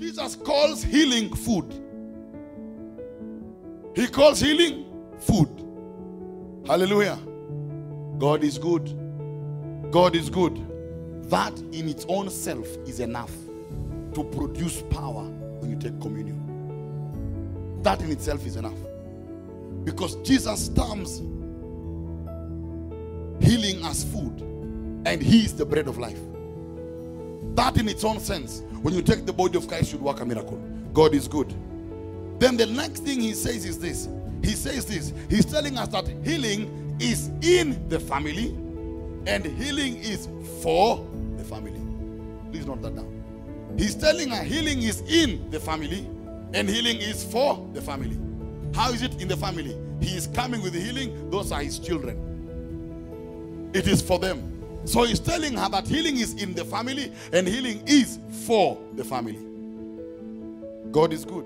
Jesus calls healing food. He calls healing food. Hallelujah. God is good. God is good. That in its own self is enough to produce power when you take communion. That in itself is enough. Because Jesus terms healing as food, and He is the bread of life. That in its own sense, when you take the body of Christ, should work a miracle. God is good. Then the next thing He says is this He says this, He's telling us that healing is in the family, and healing is for the family. Please note that down. He's telling us healing is in the family and healing is for the family. How is it in the family? He is coming with healing, those are his children. It is for them. So he's telling her that healing is in the family and healing is for the family. God is good.